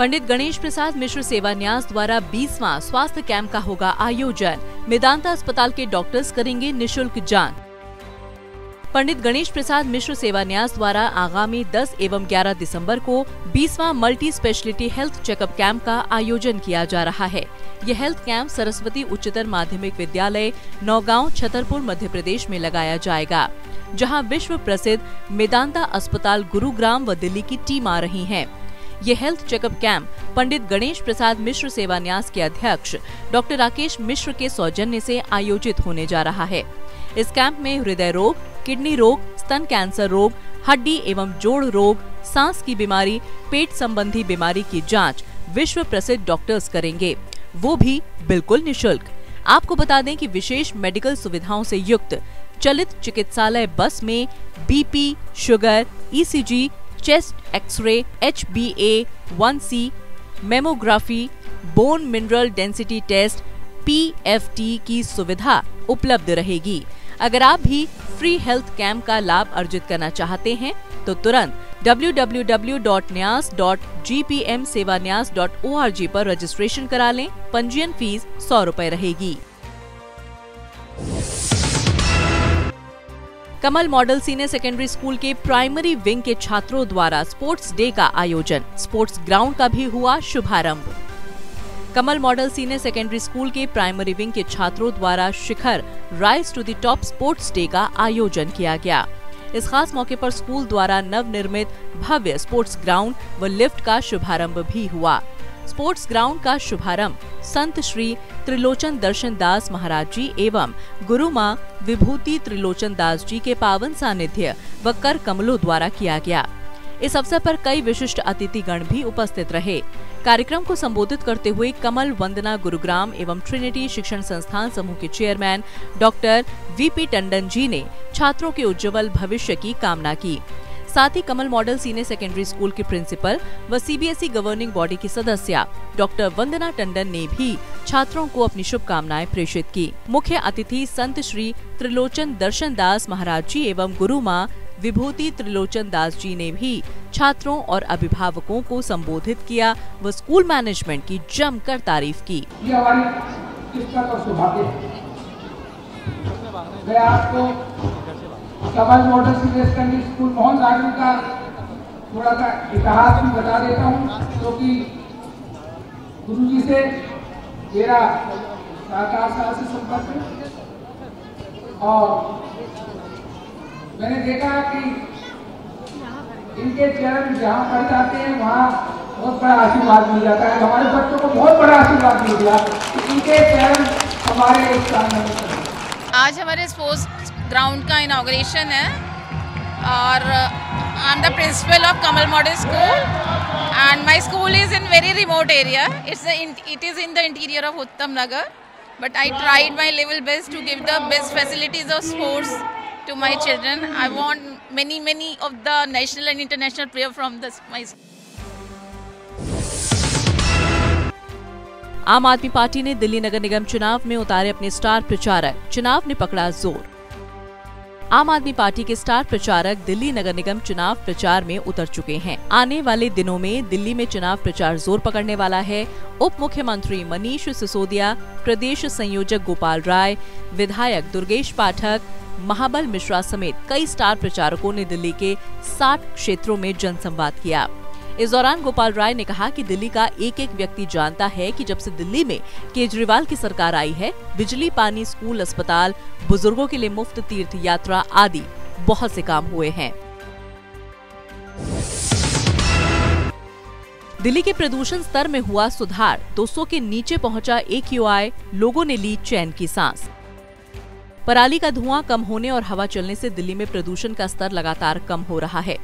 पंडित गणेश प्रसाद मिश्र सेवा न्यास द्वारा 20वां स्वास्थ्य कैंप का होगा आयोजन। मेदांता अस्पताल के डॉक्टर्स करेंगे निशुल्क जाँच। पंडित गणेश प्रसाद मिश्र सेवा न्यास द्वारा आगामी 10 एवं 11 दिसंबर को 20वां multi speciality health checkup camp का आयोजन किया जा रहा है। यह हेल्थ कैंप सरस्वती उच्चतर माध्यमिक विद्यालय, नौगांव, छतरपुर, मध्य प्रदेश में लगाया जाएगा, जहाँ विश्व प्रसिद्ध मेदांता अस्पताल गुरुग्राम व दिल्ली की टीम आ रही है। ये health checkup camp Pandit Ganesh Prasad Mishra Seva Nyas के अध्यक्ष, डॉक्टर राकेश मिश्र के सौजन्य से आयोजित होने जा रहा है। इस कैंप में हृदय रोग, किडनी रोग, स्तन कैंसर रोग, हड्डी एवं जोड़ रोग, सांस की बीमारी, पेट संबंधी बीमारी की जाँच विश्व प्रसिद्ध डॉक्टर्स करेंगे। वो भी बिल्कुल निशुल्क। आपको बता दें कि विशेष मेडिकल सुविधाओं से युक्त, चलित चिकित्सालय बस में BP sugar ECG chest x-ray H B A one C mammography bone mineral density test PFT की सुविधा उपलब्ध रहेगी। अगर आप भी फ्री हेल्थ कैंप का लाभ अर्जित करना चाहते हैं तो तुरंत www.nyas.gpmsevanyas.org पर रजिस्ट्रेशन करा लें। पंजीयन फ़ीस सौ रूपए रहेगी। Kamal model senior secondary school के प्राइमरी विंग के छात्रों द्वारा स्पोर्ट्स डे का आयोजन, स्पोर्ट्स ग्राउंड का भी हुआ शुभारंभ। Kamal model senior secondary school के प्राइमरी विंग के छात्रों द्वारा Shikhar rise to the top sports day का आयोजन किया गया। इस खास मौके पर स्कूल द्वारा नव निर्मित भव्य स्पोर्ट्स ग्राउंड व लिफ्ट का शुभारंभ भी हुआ। स्पोर्ट्स ग्राउंड का शुभारंभ संत श्री त्रिलोचन दर्शन दास महाराज जी एवं गुरु माँ विभूति त्रिलोचन दास जी के पावन सानिध्य व कर कमलों द्वारा किया गया। इस अवसर पर कई विशिष्ट अतिथिगण भी उपस्थित रहे। कार्यक्रम को संबोधित करते हुए कमल वंदना गुरुग्राम एवं ट्रिनिटी शिक्षण संस्थान समूह के chairman doctor VP Tandon ji ने छात्रों के उज्जवल भविष्य की कामना की। साथ ही Kamal model senior secondary school के प्रिंसिपल व सीबीएसई गवर्निंग बॉडी की सदस्य, डॉक्टर वंदना टंडन ने भी छात्रों को अपनी शुभकामनाएँ प्रेषित की। मुख्य अतिथि संत श्री त्रिलोचन दर्शन दास महाराज जी एवं गुरु माँ विभूति त्रिलोचन दास जी ने भी छात्रों और अभिभावकों को संबोधित किया व स्कूल मैनेजमेंट की जमकर तारीफ़ की। हमारी सौभाग्य है। मैं आपको Kamal model senior secondary school Mohan garden का थोड़ा सा इतिहास भी बता देता हूँ क्योंकि तो गुरु जी से मेरा सात आठ साल से संपर्क है। और मैंने देखा कि इनके चरण जहाँ पड़ जाते हैं, वहाँ बहुत बड़ा आशीर्वाद मिल जाता है। हमारे बच्चों को बहुत बड़ा आशीर्वाद मिल गया इनके चरण हमारे आज हमारे स्पोर्ट्स ग्राउंड का इनाग्रेशन है। और I am the principal of Kamal model school and my school is in very remote area it's it is in the interior of Uttam Nagar but I tried my level best to give the best facilities of sports to my children. I want many, many of the national and international prayer from this my आम Aadmi party ने दिल्ली नगर निगम चुनाव में उतारे अपने star प्रचारक। चुनाव ने पकड़ा ज़ोर। आम आदमी पार्टी के स्टार प्रचारक दिल्ली नगर निगम चुनाव प्रचार में उतर चुके हैं। आने वाले दिनों में दिल्ली में चुनाव प्रचार ज़ोर पकड़ने वाला है। उप मुख्यमंत्री मनीष सिसोदिया, प्रदेश संयोजक गोपाल राय, विधायक दुर्गेश पाठक, महाबल मिश्रा समेत कई स्टार प्रचारकों ने दिल्ली के 60 क्षेत्रों में जनसंवाद किया। इस दौरान गोपाल राय ने कहा कि दिल्ली का एक एक व्यक्ति जानता है कि जब से दिल्ली में केजरीवाल की सरकार आई है, बिजली, पानी, स्कूल, अस्पताल, बुज़ुर्गों के लिए मुफ़्त तीर्थ यात्रा आदि बहुत से काम हुए हैं। दिल्ली के प्रदूषण स्तर में हुआ सुधार 200 के नीचे पहुँचा एक लोगों ने ली चैन की सांस। पराली का धुआँ कम होने और हवा चलने से दिल्ली में प्रदूषण का स्तर लगातार कम हो रहा है।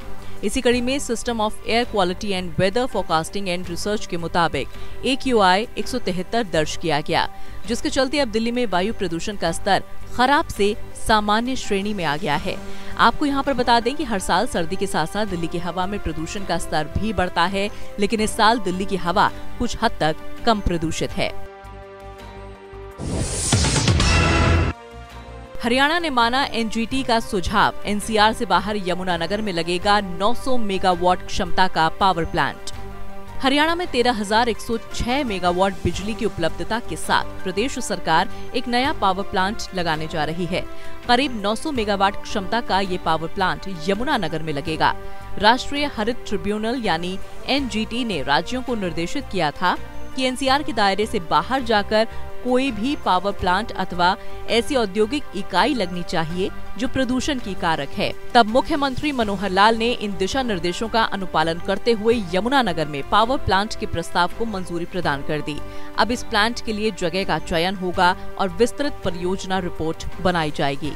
इसी कड़ी में system of air quality and weather forecasting and research के मुताबिक एक यू आई दर्ज किया गया, जिसके चलते अब दिल्ली में वायु प्रदूषण का स्तर खराब से सामान्य श्रेणी में आ गया है। आपको यहाँ पर बता दें कि हर साल सर्दी के साथ साथ दिल्ली की हवा में प्रदूषण का स्तर भी बढ़ता है, लेकिन इस साल दिल्ली की हवा कुछ हद तक कम प्रदूषित है। हरियाणा ने माना एनजीटी का सुझाव। एनसीआर से बाहर यमुनानगर में लगेगा 900 मेगावाट क्षमता का पावर प्लांट। हरियाणा में 13,106 मेगावाट बिजली की उपलब्धता के साथ प्रदेश सरकार एक नया पावर प्लांट लगाने जा रही है। करीब 900 मेगावाट क्षमता का ये पावर प्लांट यमुनानगर में लगेगा। राष्ट्रीय हरित ट्रिब्यूनल यानी एनजीटी ने राज्यों को निर्देशित किया था कि एनसीआर के दायरे से बाहर जाकर कोई भी पावर प्लांट अथवा ऐसी औद्योगिक इकाई लगनी चाहिए जो प्रदूषण की कारक है। तब मुख्यमंत्री मनोहर लाल ने इन दिशा निर्देशों का अनुपालन करते हुए यमुनानगर में पावर प्लांट के प्रस्ताव को मंजूरी प्रदान कर दी। अब इस प्लांट के लिए जगह का चयन होगा और विस्तृत परियोजना रिपोर्ट बनाई जाएगी।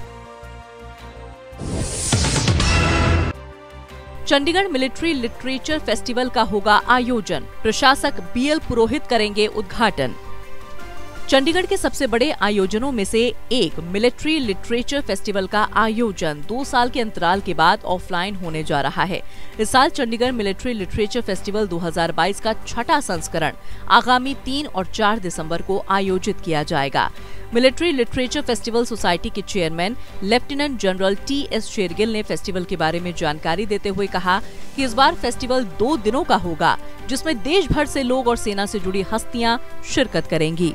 चंडीगढ़ मिलिट्री लिटरेचर फेस्टिवल का होगा आयोजन। प्रशासक बीएल पुरोहित करेंगे उद्घाटन। चंडीगढ़ के सबसे बड़े आयोजनों में से एक मिलिट्री लिटरेचर फेस्टिवल का आयोजन दो साल के अंतराल के बाद ऑफलाइन होने जा रहा है। इस साल चंडीगढ़ मिलिट्री लिटरेचर फेस्टिवल 2022 का छठा संस्करण आगामी तीन और चार दिसंबर को आयोजित किया जाएगा। मिलिट्री लिटरेचर फेस्टिवल सोसाइटी के chairman lieutenant general T S Shergill ने फेस्टिवल के बारे में जानकारी देते हुए कहा कि इस बार फेस्टिवल दो दिनों का होगा, जिसमें देश भर से लोग और सेना से जुड़ी हस्तियाँ शिरकत करेंगी।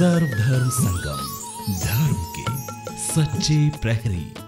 सर्वधर्म संगम धर्म के सच्चे प्रहरी।